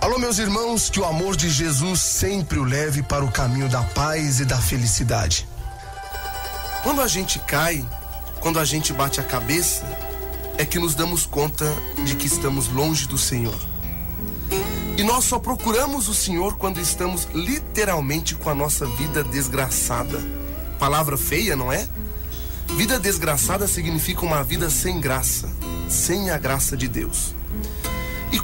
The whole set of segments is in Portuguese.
Alô, meus irmãos, que o amor de Jesus sempre o leve para o caminho da paz e da felicidade. Quando a gente cai, quando a gente bate a cabeça, é que nos damos conta de que estamos longe do Senhor. E nós só procuramos o Senhor quando estamos literalmente com a nossa vida desgraçada. Palavra feia, não é? Vida desgraçada significa uma vida sem graça, sem a graça de Deus.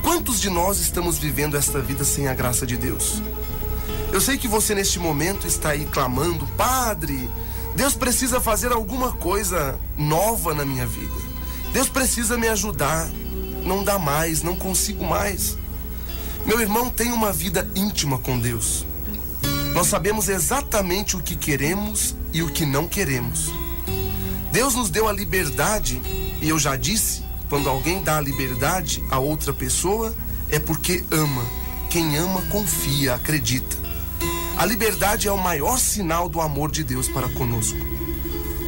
Quantos de nós estamos vivendo esta vida sem a graça de Deus? Eu sei que você neste momento está aí clamando, Padre, Deus precisa fazer alguma coisa nova na minha vida. Deus precisa me ajudar. Não dá mais, não consigo mais. Meu irmão tem uma vida íntima com Deus. Nós sabemos exatamente o que queremos e o que não queremos. Deus nos deu a liberdade, e eu já disse, quando alguém dá liberdade a outra pessoa, é porque ama. Quem ama, confia, acredita. A liberdade é o maior sinal do amor de Deus para conosco.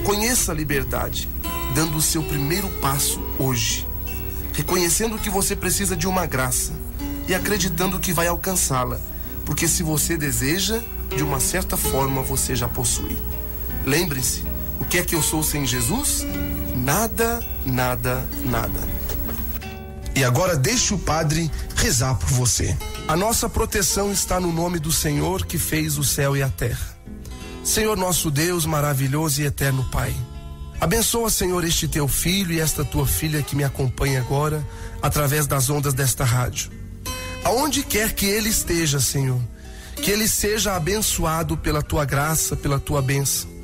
Conheça a liberdade, dando o seu primeiro passo hoje, reconhecendo que você precisa de uma graça e acreditando que vai alcançá-la, porque se você deseja, de uma certa forma você já possui. Lembre-se, que é que eu sou sem Jesus? Nada, nada, nada. E agora deixe o Padre rezar por você. A nossa proteção está no nome do Senhor que fez o céu e a terra. Senhor nosso Deus, maravilhoso e eterno Pai. Abençoa, Senhor, este teu filho e esta tua filha que me acompanha agora através das ondas desta rádio. Aonde quer que ele esteja, Senhor, que ele seja abençoado pela tua graça, pela tua bênção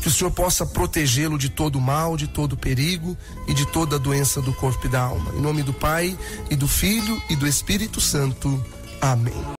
que o Senhor possa protegê-lo de todo mal, de todo perigo e de toda doença do corpo e da alma. Em nome do Pai e do Filho e do Espírito Santo. Amém.